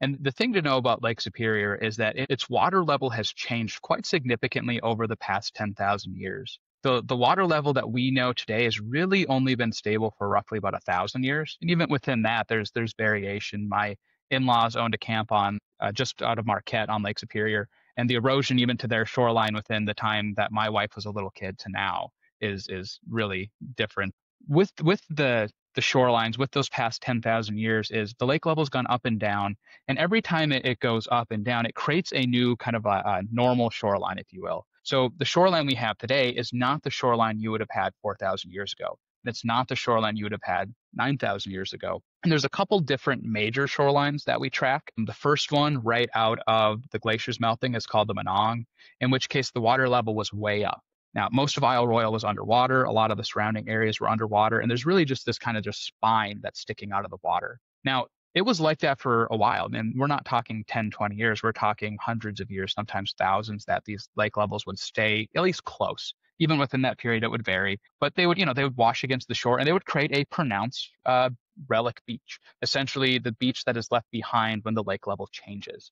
And the thing to know about Lake Superior is that its water level has changed quite significantly over the past 10,000 years. The, the water level that we know today has really only been stable for roughly about a thousand years. And even within that, there's, there's variation. My in-laws owned a camp on uh, just out of Marquette on Lake Superior, and the erosion even to their shoreline within the time that my wife was a little kid to now is is really different. With with the the shorelines with those past 10,000 years is the lake level's gone up and down. And every time it, it goes up and down, it creates a new kind of a, a, normal shoreline, if you will. So the shoreline we have today is not the shoreline you would have had 4,000 years ago. It's not the shoreline you would have had 9,000 years ago. And there's a couple different major shorelines that we track. The first one, right out of the glaciers melting, is called the Minong, in which case the water level was way up. Now, most of Isle Royale was underwater. A lot of the surrounding areas were underwater, and there's really just this kind of just spine that's sticking out of the water. Now, it was like that for a while, and we're not talking 10, 20 years. We're talking hundreds of years, sometimes thousands, that these lake levels would stay at least close. Even within that period, it would vary, but they would, you know, they would wash against the shore, and they would create a pronounced uh, relic beach, essentially the beach that is left behind when the lake level changes.